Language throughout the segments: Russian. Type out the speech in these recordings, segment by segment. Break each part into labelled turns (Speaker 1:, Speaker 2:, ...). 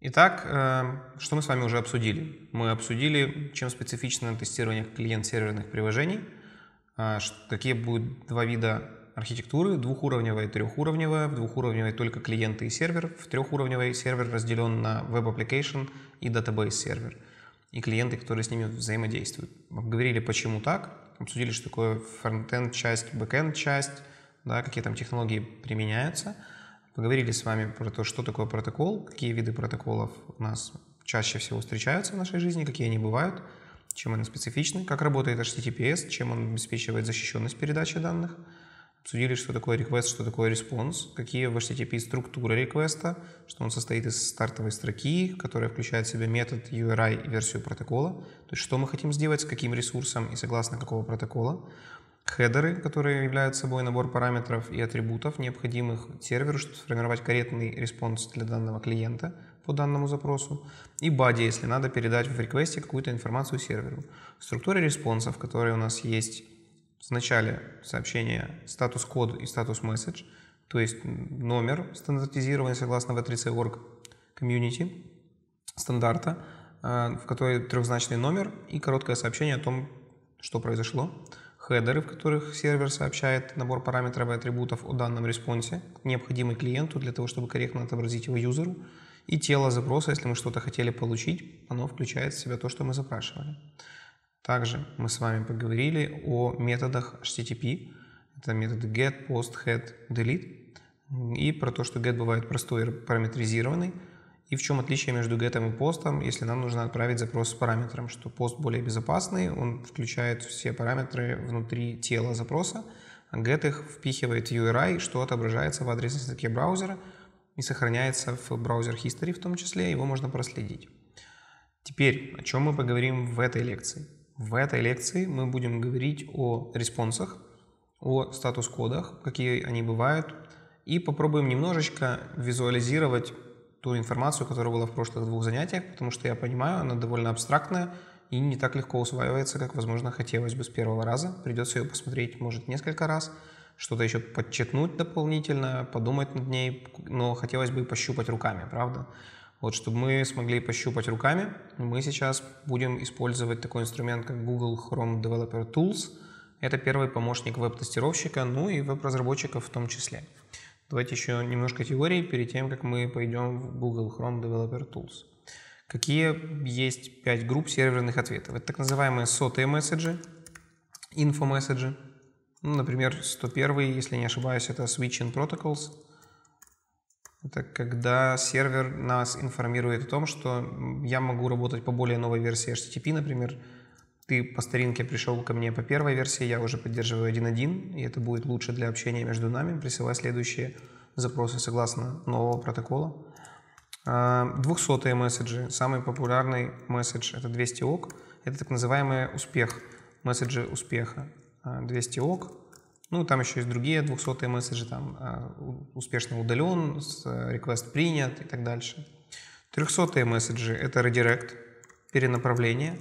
Speaker 1: Итак, э, что мы с вами уже обсудили? Мы обсудили, чем специфично тестирование клиент-серверных приложений, а, какие будут два вида архитектуры, двухуровневая и трехуровневая. В двухуровневой только клиенты и сервер, в трехуровневой сервер разделен на Web Application и Database сервер и клиенты, которые с ними взаимодействуют. Обговорили, почему так, обсудили, что такое фронтенд часть, бэкенд часть, да, какие там технологии применяются. Поговорили с вами про то, что такое протокол, какие виды протоколов у нас чаще всего встречаются в нашей жизни, какие они бывают, чем они специфичны, как работает HTTPS, чем он обеспечивает защищенность передачи данных – Обсудили, что такое request, что такое response, какие в HTTP структура реквеста, что он состоит из стартовой строки, которая включает в себя метод URI и версию протокола, то есть что мы хотим сделать, с каким ресурсом и согласно какого протокола. Хедеры, которые являются собой набор параметров и атрибутов, необходимых серверу, чтобы сформировать корректный response для данного клиента по данному запросу. И body, если надо передать в реквесте какую-то информацию серверу. Структура респонсов, которые у нас есть в начале сообщения status code и status message, то есть номер стандартизированный согласно w3c.org community стандарта, э, в которой трехзначный номер и короткое сообщение о том, что произошло. Хедеры, в которых сервер сообщает набор параметров и атрибутов о данном респонсе, необходимый клиенту для того, чтобы корректно отобразить его юзеру. И тело запроса, если мы что-то хотели получить, оно включает в себя то, что мы запрашивали. Также мы с вами поговорили о методах HTTP. Это методы get, post, head, delete. И про то, что get бывает простой и параметризированный. И в чем отличие между get и пост, если нам нужно отправить запрос с параметром, что пост более безопасный, он включает все параметры внутри тела запроса, а get их впихивает в URI, что отображается в адресной строке браузера и сохраняется в браузер history в том числе, его можно проследить. Теперь, о чем мы поговорим в этой лекции. В этой лекции мы будем говорить о респонсах, о статус-кодах, какие они бывают, и попробуем немножечко визуализировать ту информацию, которая была в прошлых двух занятиях, потому что я понимаю, она довольно абстрактная и не так легко усваивается, как, возможно, хотелось бы с первого раза. Придется ее посмотреть, может, несколько раз, что-то еще подчеркнуть дополнительно, подумать над ней, но хотелось бы пощупать руками, правда? Вот, чтобы мы смогли пощупать руками, мы сейчас будем использовать такой инструмент, как Google Chrome Developer Tools. Это первый помощник веб-тестировщика, ну и веб-разработчиков в том числе. Давайте еще немножко теории перед тем, как мы пойдем в Google Chrome Developer Tools. Какие есть пять групп серверных ответов? Это так называемые сотые месседжи, инфо-месседжи. Ну, например, 101, если не ошибаюсь, это Switching Protocols – это когда сервер нас информирует о том, что я могу работать по более новой версии HTTP, например, ты по старинке пришел ко мне по первой версии, я уже поддерживаю 1.1, и это будет лучше для общения между нами, присылай следующие запросы согласно нового протокола. 200 месседжи. Самый популярный месседж это 200 ок. Это так называемый успех, месседжи успеха. 200 ок ну, там еще есть другие 200 месседжи, там а, успешно удален, request принят и так дальше. 300 месседжи — это редирект, перенаправление.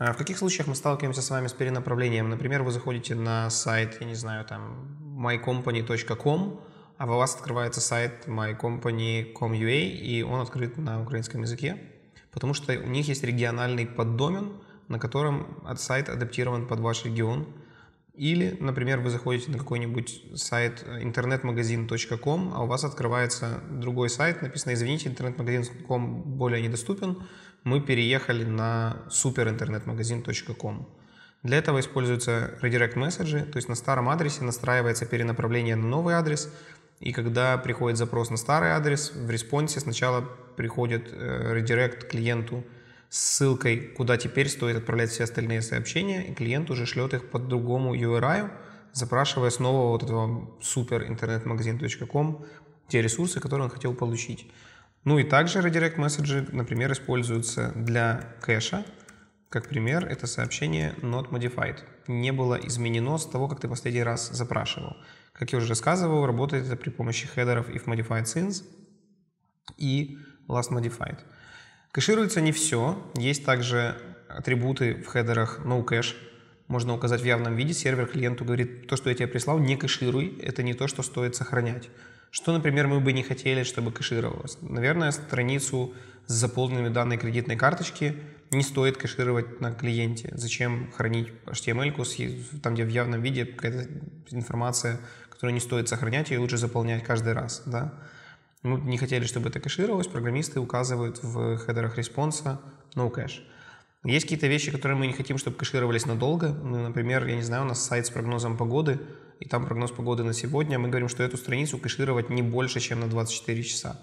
Speaker 1: А в каких случаях мы сталкиваемся с вами с перенаправлением? Например, вы заходите на сайт, я не знаю, там mycompany.com, а у вас открывается сайт mycompany.com.ua, и он открыт на украинском языке, потому что у них есть региональный поддомен, на котором сайт адаптирован под ваш регион – или, например, вы заходите на какой-нибудь сайт интернетмагазин.ком, а у вас открывается другой сайт, написано «Извините, интернет-магазин.ком более недоступен, мы переехали на суперинтернетмагазин.ком». Для этого используются redirect месседжи, то есть на старом адресе настраивается перенаправление на новый адрес, и когда приходит запрос на старый адрес, в респонсе сначала приходит э, редирект клиенту – ссылкой, куда теперь стоит отправлять все остальные сообщения, и клиент уже шлет их по другому URI, запрашивая снова вот этого супер интернет-магазин.ком те ресурсы, которые он хотел получить. Ну и также redirect месседжи, например, используются для кэша. Как пример, это сообщение not modified. Не было изменено с того, как ты последний раз запрашивал. Как я уже рассказывал, работает это при помощи хедеров if modified since и last modified. Кэшируется не все. Есть также атрибуты в хедерах nocache. Можно указать в явном виде. Сервер клиенту говорит, то, что я тебе прислал, не кэшируй. Это не то, что стоит сохранять. Что, например, мы бы не хотели, чтобы кэшировалось? Наверное, страницу с заполненными данные кредитной карточки не стоит кэшировать на клиенте. Зачем хранить HTML, там, где в явном виде какая-то информация, которую не стоит сохранять, ее лучше заполнять каждый раз. Да? Мы не хотели, чтобы это кэшировалось, программисты указывают в хедерах респонса no cache. Есть какие-то вещи, которые мы не хотим, чтобы кэшировались надолго. Ну, например, я не знаю, у нас сайт с прогнозом погоды, и там прогноз погоды на сегодня. Мы говорим, что эту страницу кэшировать не больше, чем на 24 часа.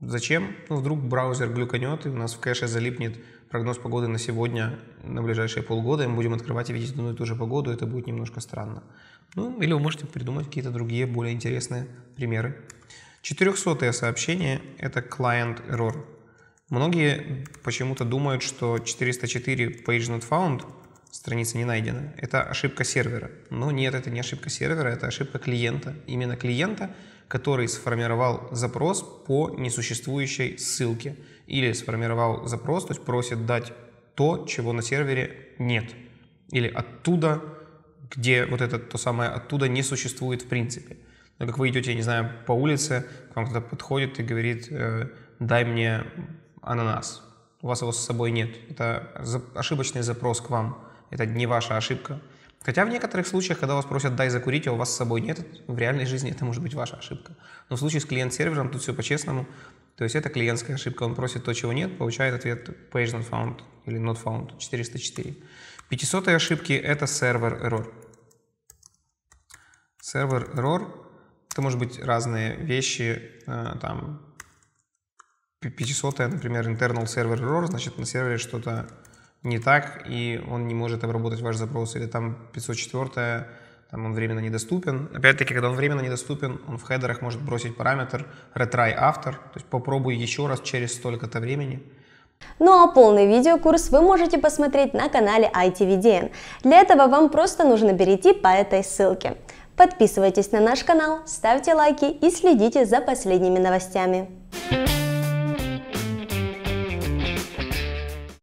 Speaker 1: Зачем? Ну, вдруг браузер глюканет, и у нас в кэше залипнет прогноз погоды на сегодня, на ближайшие полгода, и мы будем открывать и видеть одну и ту же погоду, это будет немножко странно. Ну, или вы можете придумать какие-то другие, более интересные примеры. 400 сообщение – это client error. Многие почему-то думают, что 404 page not found, страница не найдена, это ошибка сервера. Но нет, это не ошибка сервера, это ошибка клиента. Именно клиента, который сформировал запрос по несуществующей ссылке. Или сформировал запрос, то есть просит дать то, чего на сервере нет. Или оттуда, где вот это то самое оттуда не существует в принципе. Но как вы идете, я не знаю, по улице, к вам кто-то подходит и говорит, э, дай мне ананас. У вас его с собой нет. Это ошибочный запрос к вам. Это не ваша ошибка. Хотя в некоторых случаях, когда вас просят дай закурить, а у вас с собой нет, в реальной жизни это может быть ваша ошибка. Но в случае с клиент-сервером тут все по-честному. То есть это клиентская ошибка, он просит то, чего нет, получает ответ page not found или not found 404. 500 ошибки это сервер error. Сервер error это может быть разные вещи, э, там 500, например, internal server error, значит на сервере что-то не так, и он не может обработать ваш запрос, или там 504 там он временно недоступен. Опять-таки, когда он временно недоступен, он в хедерах может бросить параметр retry after, то есть попробуй еще раз через столько-то времени.
Speaker 2: Ну а полный видеокурс вы можете посмотреть на канале ITVDN. Для этого вам просто нужно перейти по этой ссылке. Подписывайтесь на наш канал, ставьте лайки и следите за последними новостями.